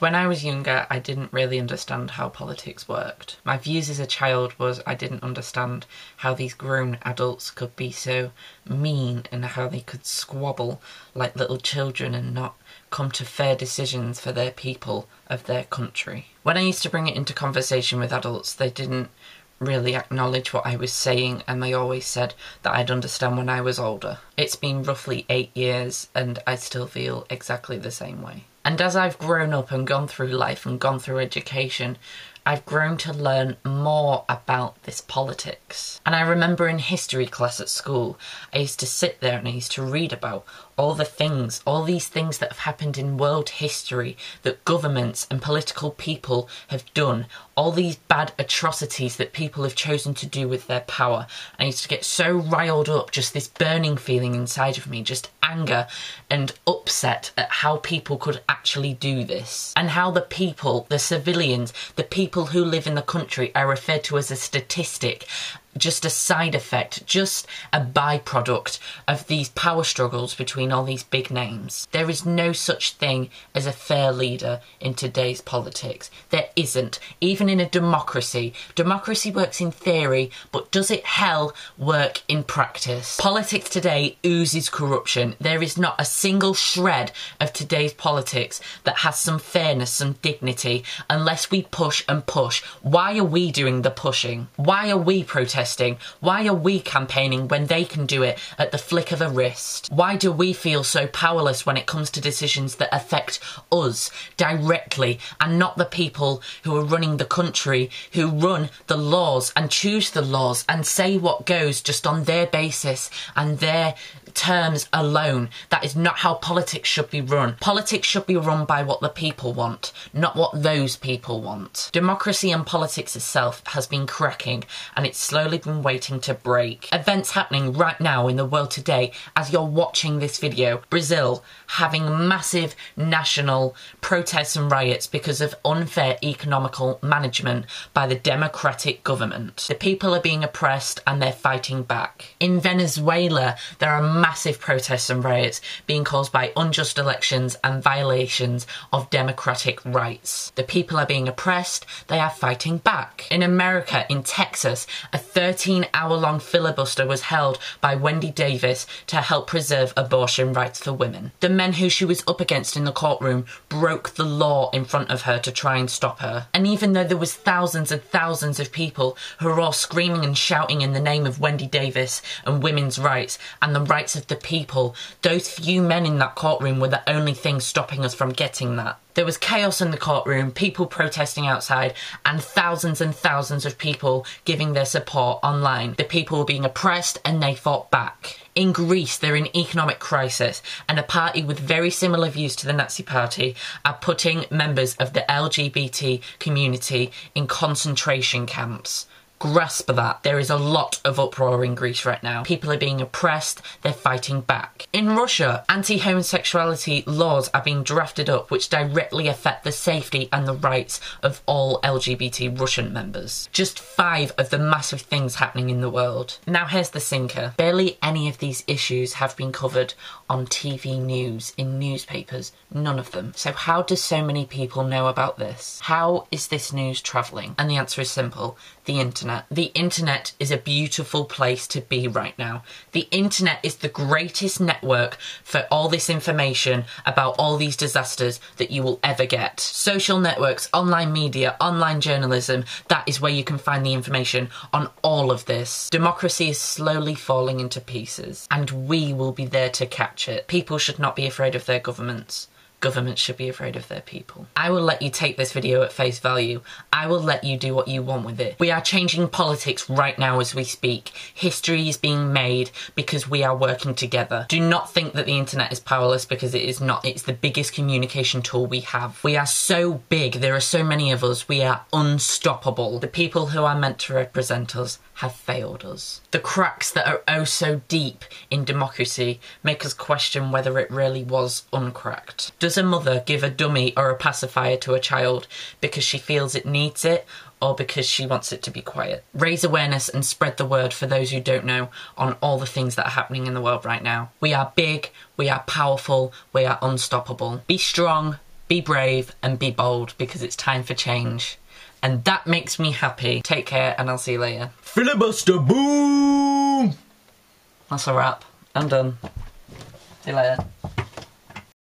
When I was younger, I didn't really understand how politics worked. My views as a child was I didn't understand how these grown adults could be so mean and how they could squabble like little children and not come to fair decisions for their people of their country. When I used to bring it into conversation with adults, they didn't really acknowledge what I was saying and they always said that I'd understand when I was older. It's been roughly eight years and I still feel exactly the same way. And as I've grown up and gone through life and gone through education, I've grown to learn more about this politics. And I remember in history class at school, I used to sit there and I used to read about all the things, all these things that have happened in world history that governments and political people have done, all these bad atrocities that people have chosen to do with their power. I used to get so riled up, just this burning feeling inside of me, just anger and upset at how people could actually do this. And how the people, the civilians, the people who live in the country are referred to as a statistic just a side effect, just a byproduct of these power struggles between all these big names. There is no such thing as a fair leader in today's politics. There isn't. Even in a democracy. Democracy works in theory, but does it hell work in practice? Politics today oozes corruption. There is not a single shred of today's politics that has some fairness, some dignity, unless we push and push. Why are we doing the pushing? Why are we protesting? Protesting? Why are we campaigning when they can do it at the flick of a wrist? Why do we feel so powerless when it comes to decisions that affect us directly and not the people who are running the country, who run the laws and choose the laws and say what goes just on their basis and their terms alone. That is not how politics should be run. Politics should be run by what the people want, not what those people want. Democracy and politics itself has been cracking and it's slowly been waiting to break. Events happening right now in the world today as you're watching this video. Brazil having massive national protests and riots because of unfair economical management by the democratic government. The people are being oppressed and they're fighting back. In Venezuela, there are massive protests and riots being caused by unjust elections and violations of democratic rights. The people are being oppressed, they are fighting back. In America, in Texas, a 13 hour long filibuster was held by Wendy Davis to help preserve abortion rights for women. The men who she was up against in the courtroom broke the law in front of her to try and stop her. And even though there was thousands and thousands of people who were all screaming and shouting in the name of Wendy Davis and women's rights and the rights of the people, those few men in that courtroom were the only thing stopping us from getting that. There was chaos in the courtroom, people protesting outside, and thousands and thousands of people giving their support online. The people were being oppressed and they fought back. In Greece, they're in economic crisis, and a party with very similar views to the Nazi Party are putting members of the LGBT community in concentration camps grasp that. There is a lot of uproar in Greece right now. People are being oppressed, they're fighting back. In Russia, anti homosexuality laws are being drafted up which directly affect the safety and the rights of all LGBT Russian members. Just five of the massive things happening in the world. Now, here's the sinker barely any of these issues have been covered on TV news, in newspapers, none of them. So, how do so many people know about this? How is this news travelling? And the answer is simple the internet. The internet is a beautiful place to be right now. The internet is the greatest network for all this information about all these disasters that you will ever get. Social networks, online media, online journalism, that is where you can find the information on all of this. Democracy is slowly falling into pieces, and we will be there to catch it. People should not be afraid of their governments governments should be afraid of their people. I will let you take this video at face value. I will let you do what you want with it. We are changing politics right now as we speak. History is being made because we are working together. Do not think that the internet is powerless because it is not. It's the biggest communication tool we have. We are so big, there are so many of us, we are unstoppable. The people who are meant to represent us have failed us. The cracks that are oh so deep in democracy make us question whether it really was uncracked. Does a mother give a dummy or a pacifier to a child because she feels it needs it or because she wants it to be quiet. Raise awareness and spread the word for those who don't know on all the things that are happening in the world right now. We are big, we are powerful, we are unstoppable. Be strong, be brave and be bold because it's time for change. And that makes me happy. Take care and I'll see you later. Filibuster boom! That's a wrap. I'm done. See you later.